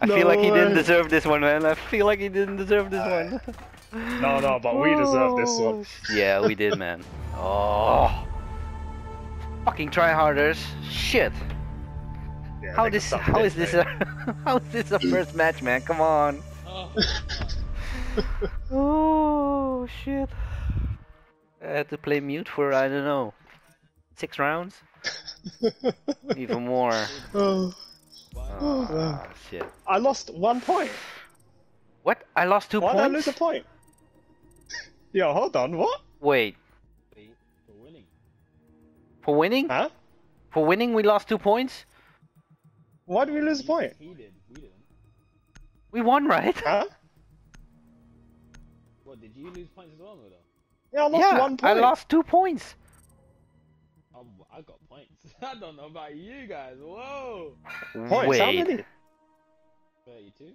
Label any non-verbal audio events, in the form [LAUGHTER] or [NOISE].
I feel like he No didn't deserve this one, man. I feel like he didn't deserve this one. [LAUGHS] No, no, but we deserve this one. Oh, Yeah, we did, man. [LAUGHS] Oh. oh. Fucking tryharders. Shit. Yeah, How this? How is this? Eh? A, [LAUGHS] how is this a first match, man? Come on. Oh, Oh shit. I had to play mute for I don't know six rounds, even more. Oh, Oh, shit. I lost one point. What? I lost two Why did I lose a point? [LAUGHS] Yo, hold on, what? Wait, wait, for winning. for winning? Huh? For winning, we lost two points. Why did we lose a point? He did. We didn't. We won, right? Huh? [LAUGHS] What did you lose points as well, though? Yeah, I lost yeah, one point. I lost two points. I got points. [LAUGHS] I don't know about you guys. Whoa. Points, how Wait, many? Thirty-two.